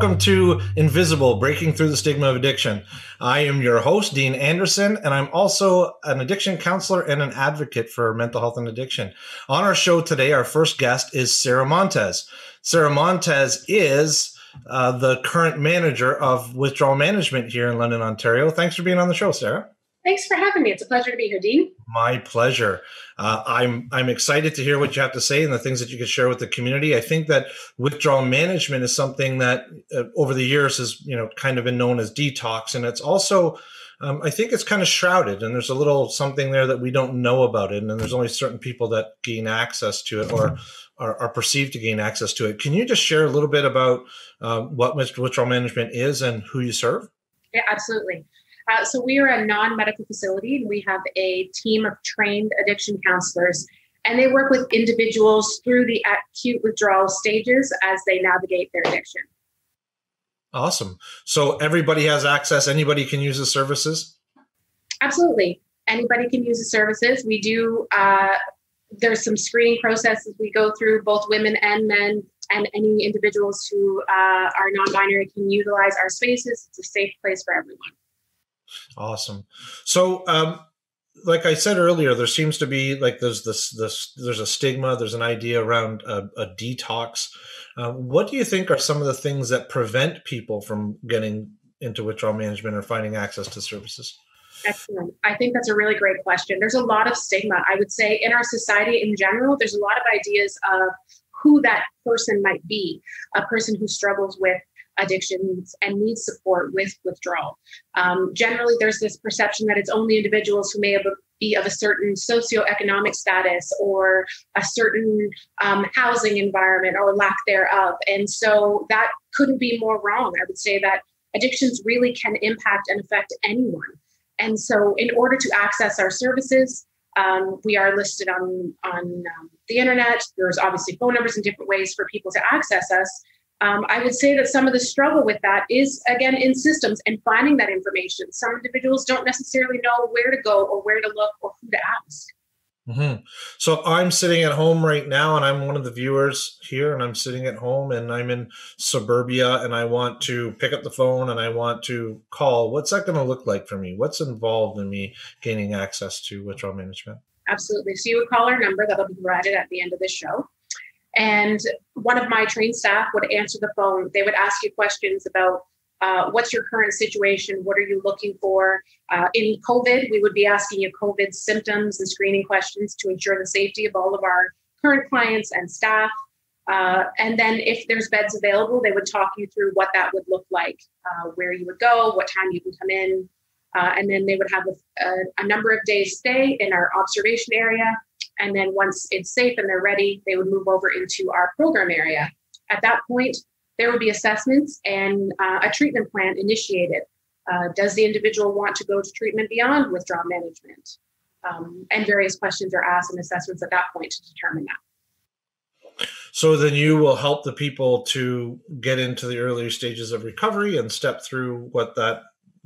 welcome to Invisible Breaking Through the Stigma of Addiction. I am your host, Dean Anderson, and I'm also an addiction counselor and an advocate for mental health and addiction. On our show today, our first guest is Sarah Montes. Sarah Montes is uh, the current manager of withdrawal management here in London, Ontario. Thanks for being on the show, Sarah. Thanks for having me. It's a pleasure to be here, Dean. My pleasure. Uh, I'm I'm excited to hear what you have to say and the things that you can share with the community. I think that withdrawal management is something that uh, over the years has you know kind of been known as detox, and it's also um, I think it's kind of shrouded, and there's a little something there that we don't know about it, and there's only certain people that gain access to it or are, are perceived to gain access to it. Can you just share a little bit about uh, what withdrawal management is and who you serve? Yeah, absolutely. Uh, so we are a non-medical facility and we have a team of trained addiction counselors and they work with individuals through the acute withdrawal stages as they navigate their addiction. Awesome. So everybody has access, anybody can use the services? Absolutely. Anybody can use the services. We do uh, there's some screening processes we go through, both women and men, and any individuals who uh, are non-binary can utilize our spaces. It's a safe place for everyone. Awesome. So, um, like I said earlier, there seems to be like there's this this there's a stigma, there's an idea around a, a detox. Uh, what do you think are some of the things that prevent people from getting into withdrawal management or finding access to services? Excellent. I think that's a really great question. There's a lot of stigma. I would say in our society in general, there's a lot of ideas of who that person might be, a person who struggles with addictions and needs support with withdrawal. Um, generally, there's this perception that it's only individuals who may have be of a certain socioeconomic status or a certain um, housing environment or lack thereof. And so that couldn't be more wrong. I would say that addictions really can impact and affect anyone. And so, in order to access our services, um, we are listed on on um, the internet. There's obviously phone numbers and different ways for people to access us. Um, I would say that some of the struggle with that is, again, in systems and finding that information. Some individuals don't necessarily know where to go or where to look or who to ask. Mm-hmm. So I'm sitting at home right now, and I'm one of the viewers here, and I'm sitting at home, and I'm in suburbia, and I want to pick up the phone and I want to call. What's that going to look like for me? What's involved in me gaining access to withdrawal management? Absolutely. So you would call our number that'll be provided at the end of this show. And one of my trained staff would answer the phone. They would ask you questions about uh, what's your current situation? What are you looking for? Uh, in COVID, we would be asking you COVID symptoms and screening questions to ensure the safety of all of our current clients and staff. Uh, and then, if there's beds available, they would talk you through what that would look like, uh, where you would go, what time you can come in. Uh, and then they would have a, a, a number of days stay in our observation area and then once it's safe and they're ready, they would move over into our program area. At that point, there would be assessments and uh, a treatment plan initiated. Uh, does the individual want to go to treatment beyond withdrawal management? Um, and various questions are asked and assessments at that point to determine that. So then you will help the people to get into the earlier stages of recovery and step through what that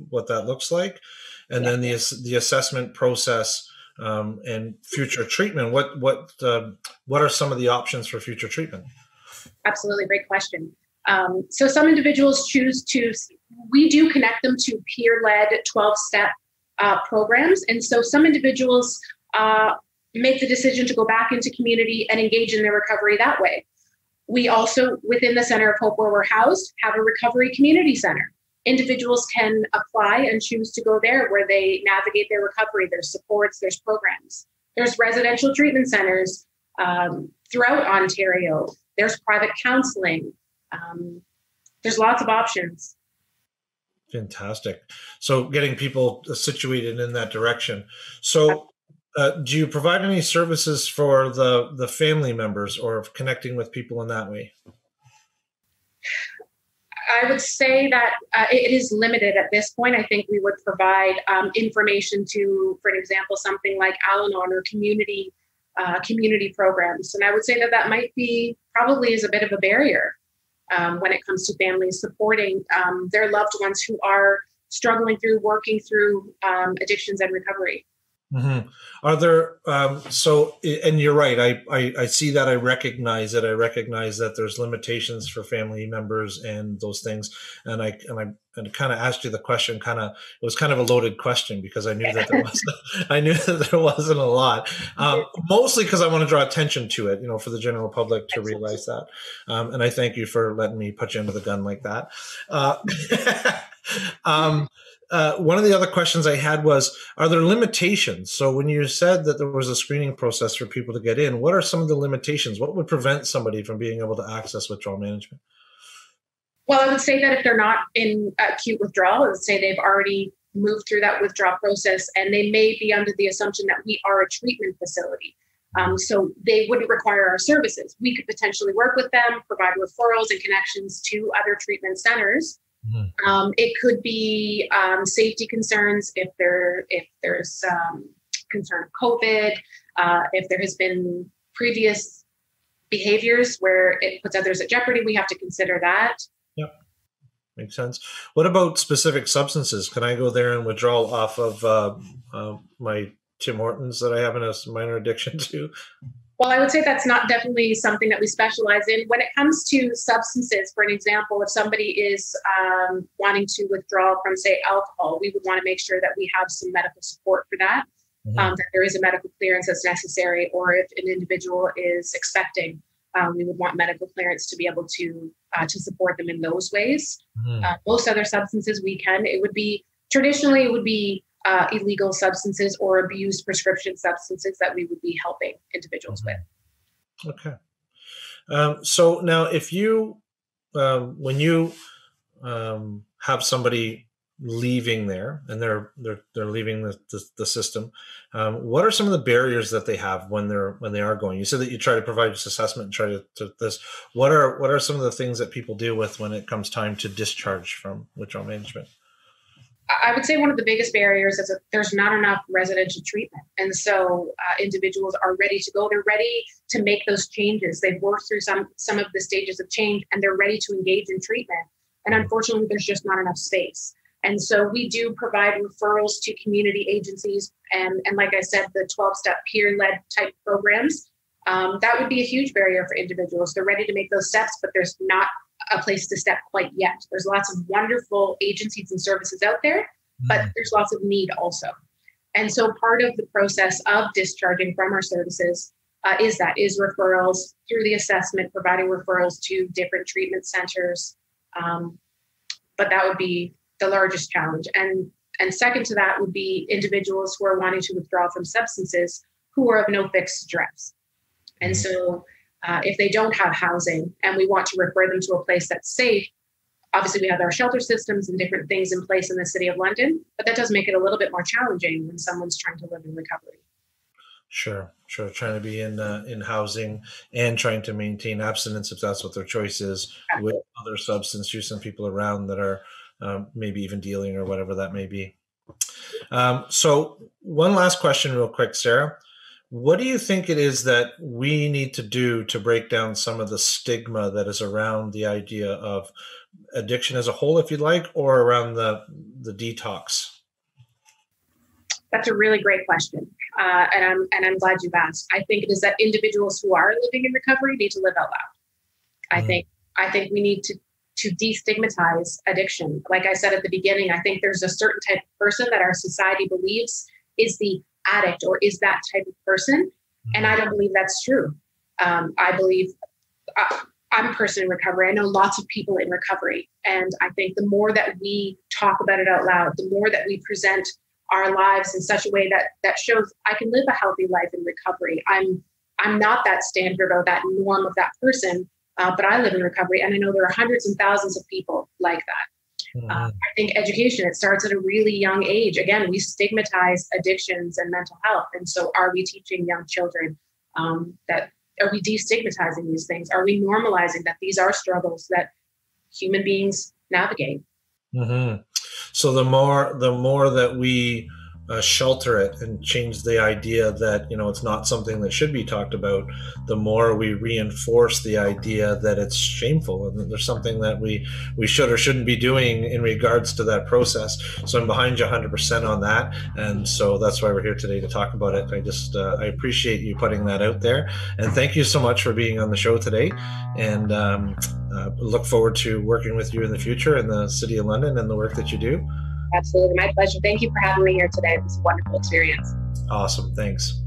what that looks like, and yeah. then the the assessment process um, and future treatment. What what uh, what are some of the options for future treatment? Absolutely, great question. Um, so some individuals choose to. We do connect them to peer-led 12-step uh, programs, and so some individuals uh, make the decision to go back into community and engage in their recovery that way. We also, within the Center of Hope, where we're housed, have a recovery community center individuals can apply and choose to go there where they navigate their recovery. There's supports, there's programs, there's residential treatment centers um, throughout Ontario, there's private counseling. Um, there's lots of options. Fantastic. So, getting people situated in that direction. So, uh, do you provide any services for the the family members or connecting with people in that way? I would say that uh, it is limited at this point. I think we would provide um, information to, for an example, something like Al-Anon or community uh, community programs, and I would say that that might be probably is a bit of a barrier um, when it comes to families supporting um, their loved ones who are struggling through working through um, addictions and recovery. Mm-hmm. Are there um, so? And you're right. I, I, I see that. I recognize it. I recognize that there's limitations for family members and those things. And I and I and kind of asked you the question. Kind of it was kind of a loaded question because I knew that there was I knew that there wasn't a lot. Um, mostly because I want to draw attention to it. You know, for the general public to realize that. Um, and I thank you for letting me put you under the gun like that. Uh, um, uh, one of the other questions I had was Are there limitations? So, when you said that there was a screening process for people to get in, what are some of the limitations? What would prevent somebody from being able to access withdrawal management? Well, I would say that if they're not in acute withdrawal, I would say they've already moved through that withdrawal process and they may be under the assumption that we are a treatment facility. Um, so they wouldn't require our services. We could potentially work with them, provide referrals and connections to other treatment centers Mm-hmm. Um, it could be um, safety concerns if there if there's um, concern of COVID, uh, if there has been previous behaviors where it puts others at jeopardy, we have to consider that. Yep, makes sense. What about specific substances? Can I go there and withdraw off of uh, uh, my Tim Hortons that I have a minor addiction to? Well, I would say that's not definitely something that we specialize in. When it comes to substances, for an example, if somebody is um, wanting to withdraw from, say, alcohol, we would want to make sure that we have some medical support for that, mm-hmm. um, that there is a medical clearance that's necessary, or if an individual is expecting, um, we would want medical clearance to be able to uh, to support them in those ways. Mm-hmm. Uh, most other substances we can. It would be traditionally it would be uh, illegal substances or abused prescription substances that we would be helping individuals with. Okay. Um, so now, if you, um, when you um, have somebody leaving there and they're they're they're leaving the the, the system, um, what are some of the barriers that they have when they're when they are going? You said that you try to provide this assessment and try to, to this. What are what are some of the things that people deal with when it comes time to discharge from withdrawal management? I would say one of the biggest barriers is that there's not enough residential treatment. And so uh, individuals are ready to go. They're ready to make those changes. They've worked through some, some of the stages of change and they're ready to engage in treatment. And unfortunately, there's just not enough space. And so we do provide referrals to community agencies. And, and like I said, the 12 step peer led type programs. Um, that would be a huge barrier for individuals. They're ready to make those steps, but there's not a place to step quite yet. There's lots of wonderful agencies and services out there, mm. but there's lots of need also. And so part of the process of discharging from our services uh, is that is referrals through the assessment, providing referrals to different treatment centers. Um, but that would be the largest challenge. And and second to that would be individuals who are wanting to withdraw from substances who are of no fixed address. And mm. so uh, if they don't have housing and we want to refer them to a place that's safe, obviously we have our shelter systems and different things in place in the city of London, but that does make it a little bit more challenging when someone's trying to live in recovery. Sure, sure. Trying to be in uh, in housing and trying to maintain abstinence if that's what their choice is with other substance use and people around that are um, maybe even dealing or whatever that may be. Um, so, one last question, real quick, Sarah. What do you think it is that we need to do to break down some of the stigma that is around the idea of addiction as a whole, if you'd like, or around the the detox? That's a really great question, uh, and I'm and I'm glad you've asked. I think it is that individuals who are living in recovery need to live out loud. I mm. think I think we need to to destigmatize addiction. Like I said at the beginning, I think there's a certain type of person that our society believes is the addict or is that type of person. And I don't believe that's true. Um, I believe uh, I'm a person in recovery. I know lots of people in recovery. And I think the more that we talk about it out loud, the more that we present our lives in such a way that that shows I can live a healthy life in recovery. I'm I'm not that standard or that norm of that person, uh, but I live in recovery, and I know there are hundreds and thousands of people like that. Mm-hmm. Uh, I think education, it starts at a really young age. Again, we stigmatize addictions and mental health. And so, are we teaching young children um, that, are we destigmatizing these things? Are we normalizing that these are struggles that human beings navigate? Mm-hmm. So, the more, the more that we uh, shelter it and change the idea that you know it's not something that should be talked about the more we reinforce the idea that it's shameful and there's something that we we should or shouldn't be doing in regards to that process. So i'm behind you 100% on that. And so that's why we're here today to talk about it. I just uh, i appreciate you putting that out there. And thank you so much for being on the show today. And um, uh, look forward to working with you in the future in the city of london and the work that you do Absolutely. My pleasure. Thank you for having me here today. It was a wonderful experience. Awesome. Thanks.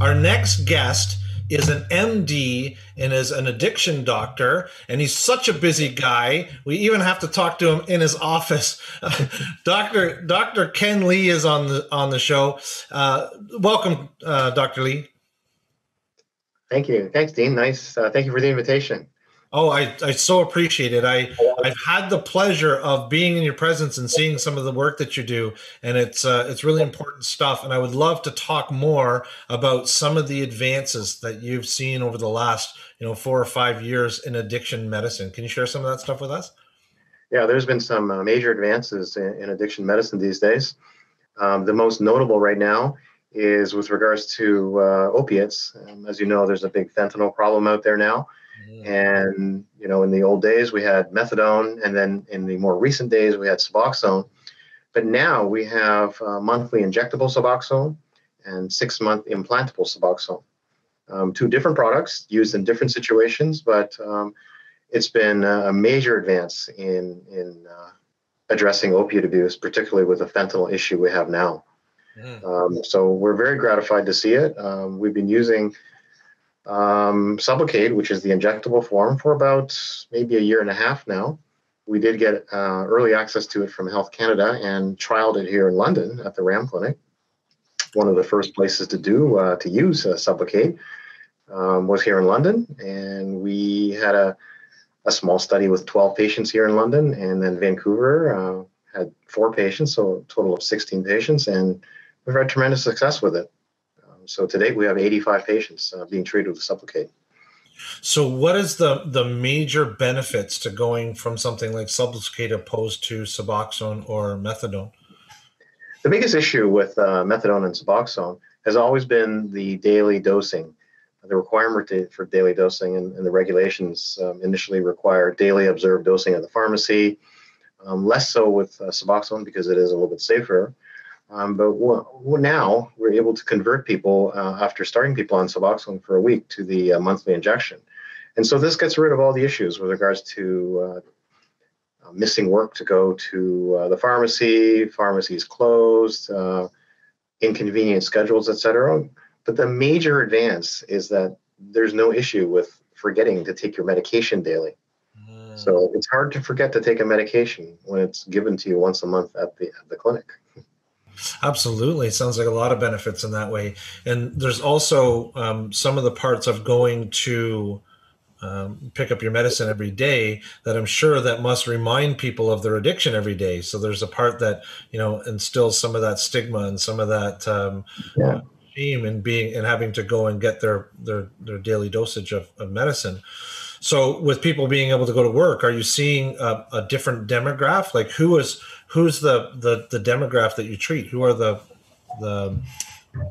Our next guest is an MD and is an addiction doctor, and he's such a busy guy. We even have to talk to him in his office. Doctor Doctor Ken Lee is on the on the show. Uh, welcome, uh, Doctor Lee. Thank you. Thanks, Dean. Nice. Uh, thank you for the invitation. Oh, I, I so appreciate it. I I've had the pleasure of being in your presence and seeing some of the work that you do, and it's uh, it's really important stuff. And I would love to talk more about some of the advances that you've seen over the last you know four or five years in addiction medicine. Can you share some of that stuff with us? Yeah, there's been some uh, major advances in, in, addiction medicine these days. Um, the most notable right now is with regards to uh, opiates. Um, as you know, there's a big fentanyl problem out there now. And you know, in the old days we had methadone, and then in the more recent days we had Suboxone. But now we have uh, monthly injectable Suboxone and six-month implantable Suboxone. Um, two different products used in different situations, but um, it's been a major advance in in uh, addressing opiate abuse, particularly with the fentanyl issue we have now. Mm. Um, so we're very gratified to see it. Um, we've been using um, Sublocade, which is the injectable form, for about maybe a year and a half now. We did get uh, early access to it from Health Canada and trialed it here in London at the RAAM Clinic. One of the first places to do uh, to use uh, Sublocade um, was here in London, and we had a, a small study with 12 patients here in London, and then Vancouver uh, had four patients, so a total of 16 patients, and we've had tremendous success with it. So today we have 85 patients uh, being treated with Sublocade. So, what is the the major benefits to going from something like Sublocade opposed to Suboxone or methadone? The biggest issue with uh, methadone and Suboxone has always been the daily dosing. The requirement for daily dosing and, and the regulations um, initially require daily observed dosing at the pharmacy. Um, less so with uh, Suboxone because it is a little bit safer. Um, but now we're able to convert people uh, after starting people on Suboxone for a week to the uh, monthly injection. And so this gets rid of all the issues with regards to uh, uh missing work to go to uh, the pharmacy, pharmacies closed, uh, inconvenient schedules, etc. But the major advance is that there's no issue with forgetting to take your medication daily. Mm. So it's hard to forget to take a medication when it's given to you once a month at the, at the clinic. Absolutely. It sounds like a lot of benefits in that way. And there's also um, some of the parts of going to um, pick up your medicine every day that I'm sure that must remind people of their addiction every day. So there's a part that, you know, instills some of that stigma and some of that um, yeah. shame and being and having to go and get their, their, their daily dosage of, of medicine. So with people being able to go to work, are you seeing a, a different demographic? Like who is, who's the the the demographic that you treat? Who are the the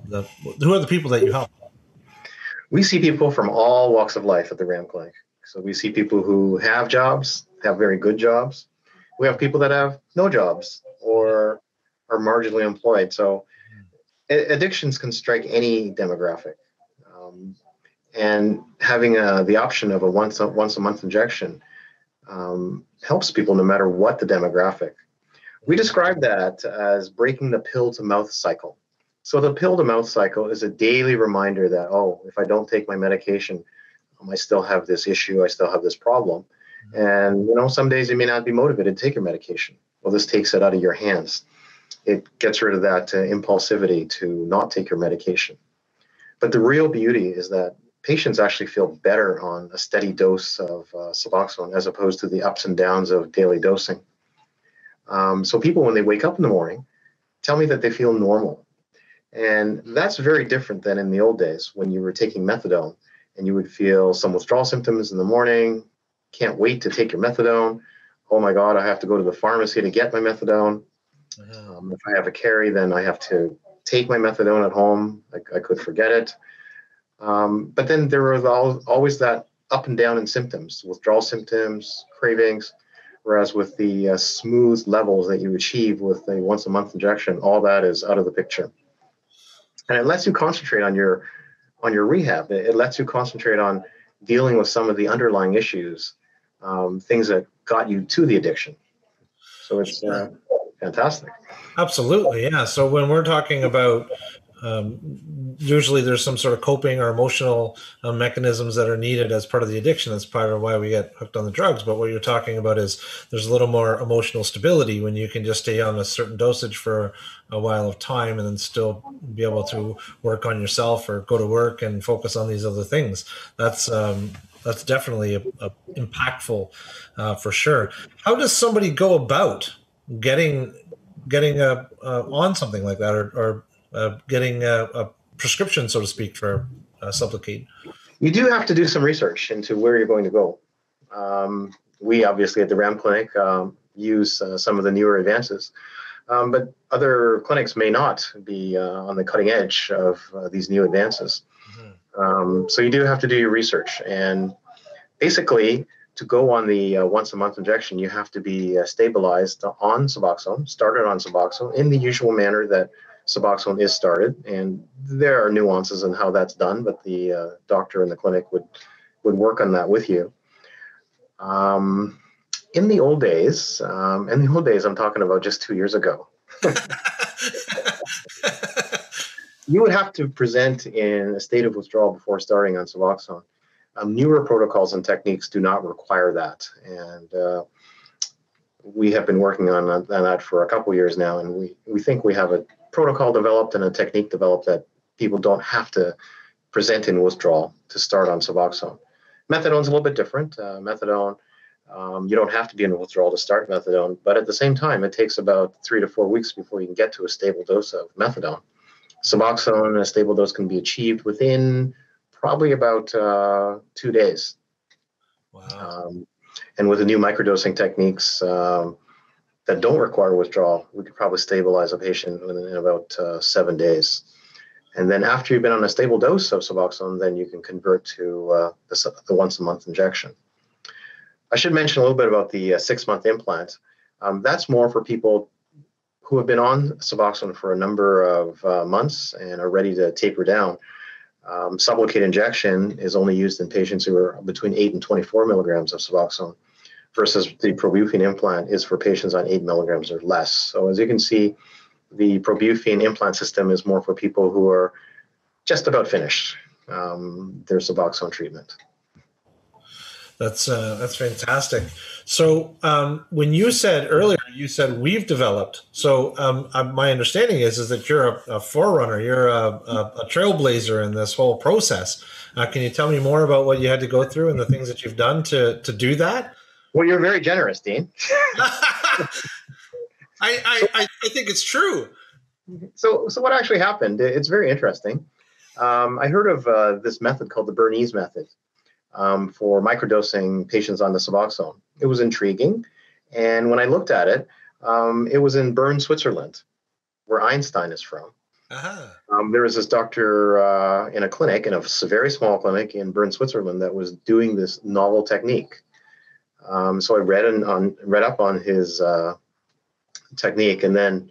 the who are the people that you help? We see people from all walks of life at the RAAM Clinic. So we see people who have jobs, have very good jobs. We have people that have no jobs or are marginally employed. So addictions can strike any demographic. Um, and having uh, the option of a once a, once a month injection um, helps people no matter what the demographic. We describe that as breaking the pill to mouth cycle. So the pill to mouth cycle is a daily reminder that, oh, if I don't take my medication, um, I still have this issue, I still have this problem. And, you know, some days you may not be motivated to take your medication. Well, this takes it out of your hands. It gets rid of that uh, impulsivity to not take your medication. But the real beauty is that patients actually feel better on a steady dose of uh, Suboxone as opposed to the ups and downs of daily dosing. Um, so people, when they wake up in the morning, tell me that they feel normal. And that's very different than in the old days when you were taking methadone and you would feel some withdrawal symptoms in the morning, can't wait to take your methadone. oh my God, I have to go to the pharmacy to get my methadone. Um, if I have a carry, then I have to take my methadone at home. I, I could forget it. Um, but then there was always that up and down in symptoms, withdrawal symptoms, cravings. Whereas with the uh, smooth levels that you achieve with a once a month injection, all that is out of the picture. And it lets you concentrate on your on your rehab. It, it lets you concentrate on dealing with some of the underlying issues, um, things that got you to the addiction. So it's uh, fantastic. Absolutely, yeah. So when we're talking about um, usually there's some sort of coping or emotional uh, mechanisms that are needed as part of the addiction. That's part of why we get hooked on the drugs. But what you're talking about is there's a little more emotional stability when you can just stay on a certain dosage for a while of time and then still be able to work on yourself or go to work and focus on these other things. That's um, that's definitely a, a impactful uh, for sure. How does somebody go about getting getting a, uh, on something like that or, or uh, getting a, a, prescription, so to speak, for uh, Sublocade? You do have to do some research into where you're going to go. Um, we obviously at the RAAM Clinic um, use uh, some of the newer advances, um, but other clinics may not be uh, on the cutting edge of uh, these new advances. Mm-hmm. Um, so you do have to do your research. And basically, to go on the uh, once a month injection, you have to be uh, stabilized on Suboxone, started on Suboxone in the usual manner that Suboxone is started, and there are nuances in how that's done, but the uh, doctor in the clinic would would work on that with you. Um, in the old days, um, in the old days, I'm talking about just two years ago. you would have to present in a state of withdrawal before starting on Suboxone. Um, newer protocols and techniques do not require that, and uh, we have been working on, on that for a couple years now, and we, we think we have a protocol developed and a technique developed that people don't have to present in withdrawal to start on Suboxone. Methadone's a little bit different. Uh, methadone, um, you don't have to be in withdrawal to start methadone, but at the same time, it takes about three to four weeks before you can get to a stable dose of methadone. Suboxone, and a stable dose can be achieved within probably about uh, two days. Wow. Um, and with the new microdosing techniques, um, that don't require withdrawal, we could probably stabilize a patient in about uh, seven days. And then after you've been on a stable dose of Suboxone, then you can convert to uh, the, the, once a month injection. I should mention a little bit about the uh, six month implant. Um, that's more for people who have been on Suboxone for a number of uh, months and are ready to taper down. Um, Sublocade injection is only used in patients who are between 8 and 24 milligrams of Suboxone versus the Probuphine implant is for patients on eight milligrams or less. So as you can see, the Probuphine implant system is more for people who are just about finished um, their Suboxone treatment. That's uh, that's fantastic. So um, when you said earlier, you said we've developed. So um, uh, my understanding is is that you're a, a forerunner, you're a, a, a, trailblazer in this whole process. Uh, can you tell me more about what you had to go through and the things that you've done to to do that? Well, you're very generous, Dean. I, I, I think it's true. So, so what actually happened? It's very interesting. Um, I heard of uh, this method called the Bernese method um, for microdosing patients on the Suboxone. It was intriguing, and when I looked at it, um, it was in Bern, Switzerland, where Einstein is from. Uh-huh. Um, there was this doctor uh, in a clinic, in a very small clinic in Bern, Switzerland, that was doing this novel technique. Um, so I read on read up on his uh, technique, and then,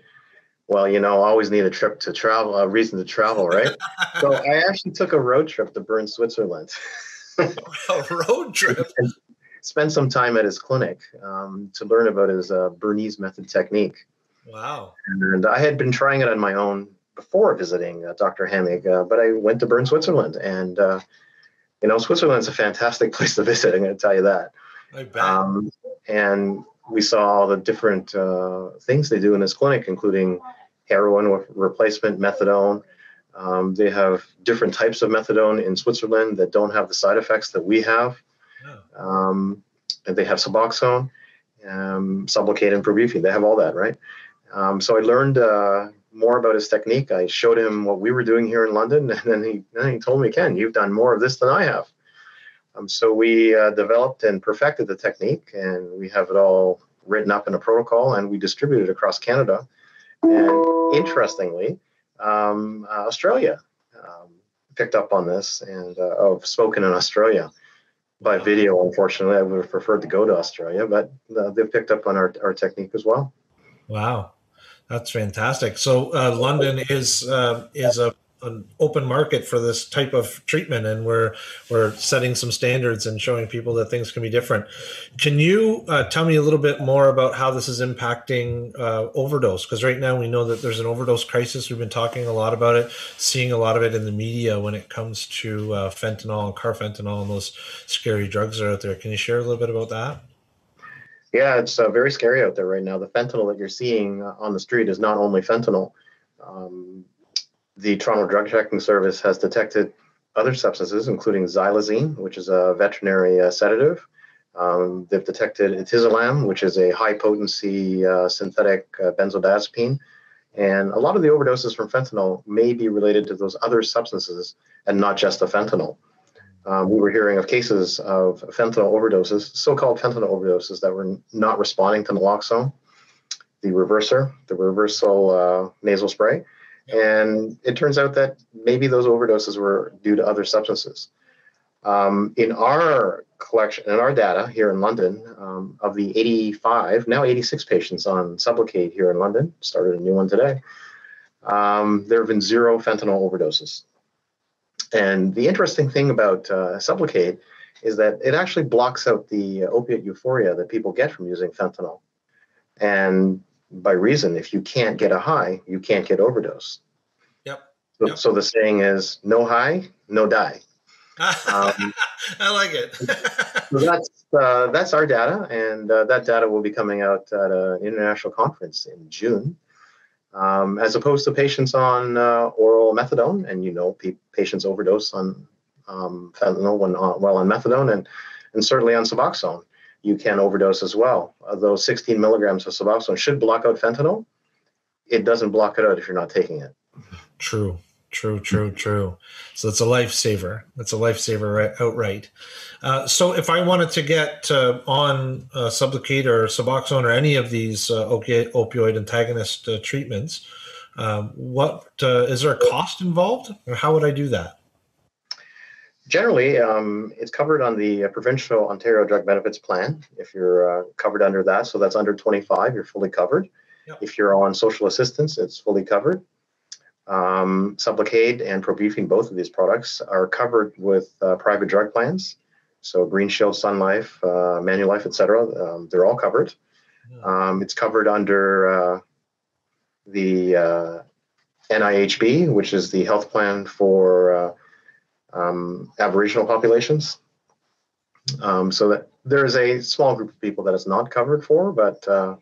well, you know, always need a trip to travel, a reason to travel, right? so I actually took a road trip to Bern, Switzerland. a road trip. and spent some time at his clinic um, to learn about his uh, Bernese method technique. Wow! And I had been trying it on my own before visiting uh, Dr. Hämmig, uh, but I went to Bern, Switzerland, and uh, you know, Switzerland's a fantastic place to visit. I'm going to tell you that. Um, and we saw all the different uh, things they do in this clinic, including heroin replacement, methadone. Um, they have different types of methadone in Switzerland that don't have the side effects that we have. Um, and they have Suboxone, um, Sublocade, and Probuphine. They have all that, right? Um, so I learned uh, more about his technique. I showed him what we were doing here in London, and then he, then he told me, Ken, you've done more of this than I have. Um, so we uh, developed and perfected the technique, and we have it all written up in a protocol, and we distribute it across Canada. And interestingly, um, uh, Australia um, picked up on this, and uh, I've spoken in Australia by video. Unfortunately, I would have preferred to go to Australia, but uh, they've picked up on our, our technique as well. Wow, that's fantastic. So uh, London is uh, is a an open market for this type of treatment and we're we're setting some standards and showing people that things can be different. Can you uh, tell me a little bit more about how this is impacting uh, overdose? Because right now we know that there's an overdose crisis. We've been talking a lot about it seeing a lot of it in the media when it comes to uh, fentanyl and carfentanil and those scary drugs that are out there. Can you share a little bit about that? Yeah it's uh, very scary out there right now. The fentanyl that you're seeing uh, on the street is not only fentanyl. Um, the Toronto Drug Checking Service has detected other substances, including xylazine, which is a veterinary uh, sedative. Um, they've detected etizolam, which is a high potency uh, synthetic uh, benzodiazepine. And a lot of the overdoses from fentanyl may be related to those other substances and not just the fentanyl. Um, we were hearing of cases of fentanyl overdoses, so called fentanyl overdoses, that were not responding to naloxone, the reverser, the reversal uh, nasal spray and it turns out that maybe those overdoses were due to other substances. Um, in our collection, in our data here in London, um, of the 85, now 86 patients on Sublocade here in London, started a new one today, um, there have been zero fentanyl overdoses. And the interesting thing about uh, Sublocade is that it actually blocks out the opiate euphoria that people get from using fentanyl. And by reason. If you can't get a high, you can't get overdose. Yep. So, yep. so the saying is no high, no die. Um, I like it. so that's uh, that's our data, and uh, that data will be coming out at an international conference in June. Um, as opposed to patients on uh, oral methadone, and you know, pe- patients overdose on um, fentanyl when on, while on methadone, and and certainly on Suboxone you can overdose as well. Although 16 milligrams of Suboxone should block out fentanyl, it doesn't block it out if you're not taking it. True, true, true, true. So it's a lifesaver. It's a lifesaver right, outright. Uh, so if I wanted to get uh, on uh, Sublocade or Suboxone or any of these uh, opioid antagonist uh, treatments, um, what uh, is there a cost involved, or how would I do that? Generally, um, it's covered on the uh, provincial Ontario Drug Benefits Plan. If you're uh, covered under that, so that's under 25, you're fully covered. Yep. If you're on social assistance, it's fully covered. Um, Sublocade and Probuphine, both of these products, are covered with uh, private drug plans. So Green Shield, Sun Life, uh, Manulife, etc. Um, they're all covered. Um, it's covered under uh, the uh, NIHB, which is the health plan for uh, um, Aboriginal populations. Um, so that there is a small group of people that it's not covered for, but uh,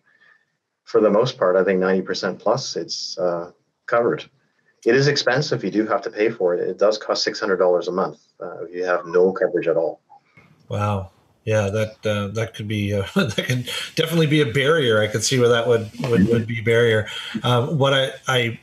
for the most part, I think 90% plus it's uh, covered. It is expensive. You do have to pay for it. It does cost $600 a month uh, if you have no coverage at all. Wow. Yeah, that uh, that could be uh, that could definitely be a barrier. I could see where that would would, would be a barrier. Um, what I, I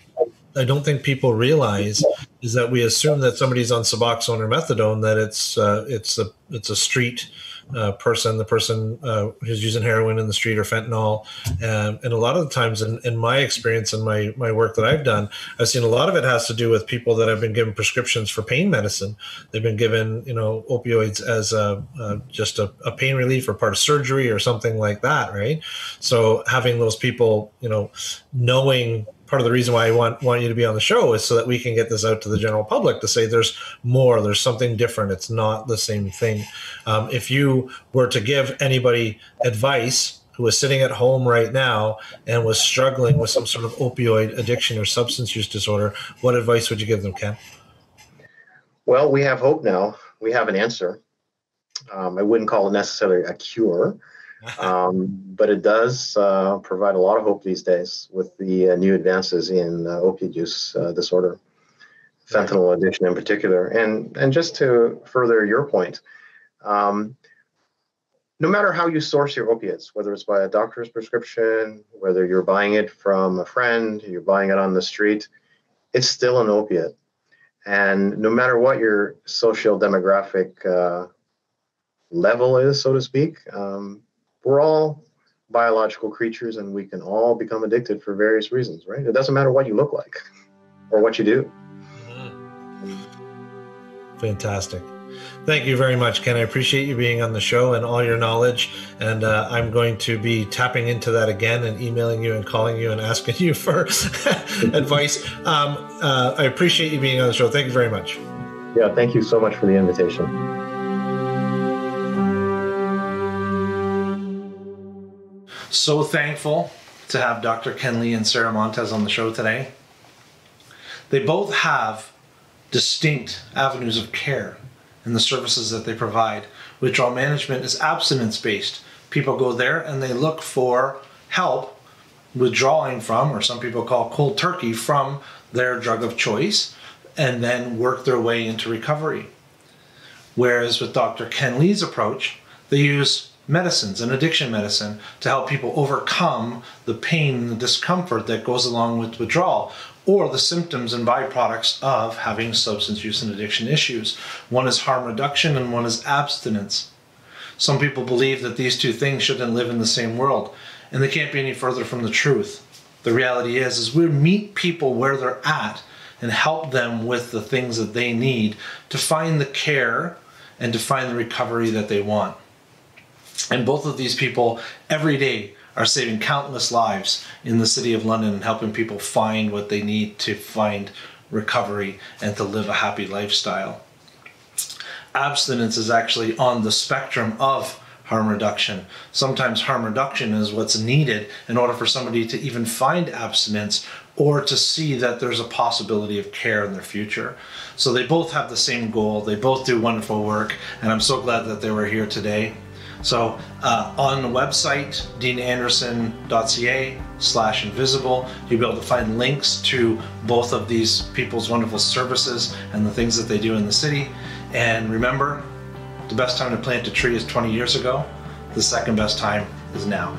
I don't think people realize is that we assume that somebody's on Suboxone or methadone that it's uh, it's a it's a street uh, person, the person uh, who's using heroin in the street or fentanyl, um, and a lot of the times, in, in my experience and my my work that I've done, I've seen a lot of it has to do with people that have been given prescriptions for pain medicine. They've been given you know opioids as a, just a, a pain relief or part of surgery or something like that, right? So having those people, you know, knowing part of the reason why I want want you to be on the show is so that we can get this out to the general public to say there's more, there's something different. It's not the same thing. Um, if you were to give anybody advice who is sitting at home right now and was struggling with some sort of opioid addiction or substance use disorder, what advice would you give them, Ken? Well, we have hope now. We have an answer. Um, I wouldn't call it necessarily a cure, um, but it does uh, provide a lot of hope these days with the uh, new advances in uh, opiate use uh, disorder, fentanyl addiction in particular. And and just to further your point, um, no matter how you source your opiates, whether it's by a doctor's prescription, whether you're buying it from a friend, you're buying it on the street, it's still an opiate. And no matter what your social demographic uh, level is, so to speak. Um, we're all biological creatures and we can all become addicted for various reasons, right? It doesn't matter what you look like or what you do. Fantastic. Thank you very much, Ken. I appreciate you being on the show and all your knowledge. And uh, I'm going to be tapping into that again and emailing you and calling you and asking you for advice. Um, uh, I appreciate you being on the show. Thank you very much. Yeah, thank you so much for the invitation. So thankful to have Dr. Ken Lee and Sarah Montes on the show today. They both have distinct avenues of care in the services that they provide. Withdrawal management is abstinence based. People go there and they look for help withdrawing from, or some people call cold turkey, from their drug of choice and then work their way into recovery. Whereas with Dr. Ken Lee's approach, they use medicines and addiction medicine to help people overcome the pain and the discomfort that goes along with withdrawal or the symptoms and byproducts of having substance use and addiction issues. One is harm reduction and one is abstinence. Some people believe that these two things shouldn't live in the same world, and they can't be any further from the truth. The reality is is we meet people where they're at and help them with the things that they need to find the care and to find the recovery that they want. And both of these people every day are saving countless lives in the city of London and helping people find what they need to find recovery and to live a happy lifestyle. Abstinence is actually on the spectrum of harm reduction. Sometimes harm reduction is what's needed in order for somebody to even find abstinence or to see that there's a possibility of care in their future. So they both have the same goal, they both do wonderful work, and I'm so glad that they were here today. So uh, on the website, deananderson.ca slash invisible, you'll be able to find links to both of these people's wonderful services and the things that they do in the city. And remember, the best time to plant a tree is 20 years ago. The second best time is now.